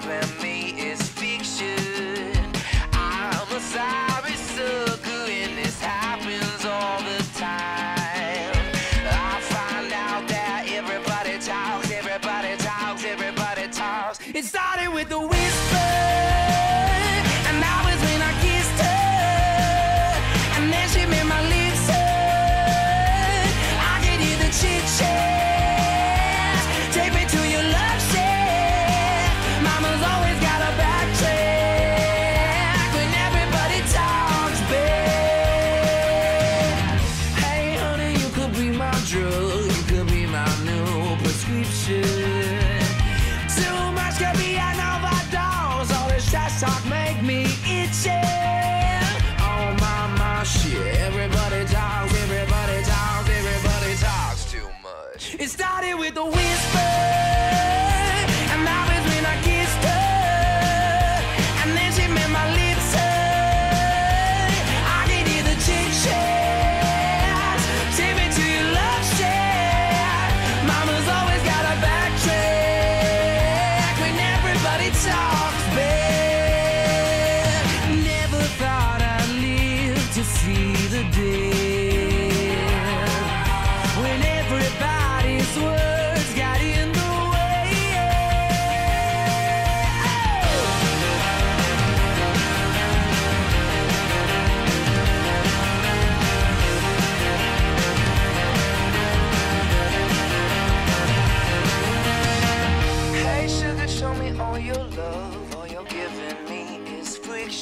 giving me is fiction. I'm a sorry sucker, and this happens all the time. I find out that everybody talks, everybody talks, everybody talks. It started with a whisper, and that was when I kissed her, and then she made my lips hurt. I could hear the chit chat. It started with a whisper,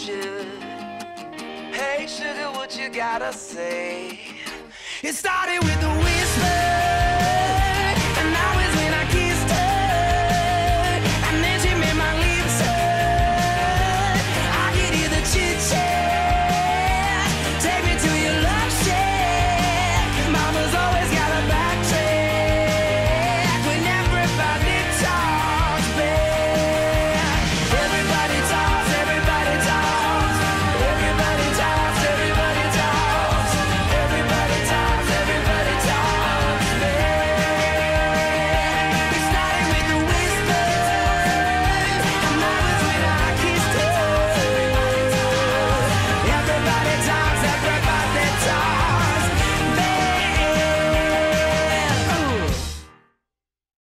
friction. Hey, sugar, what you gotta say? It started with whisper.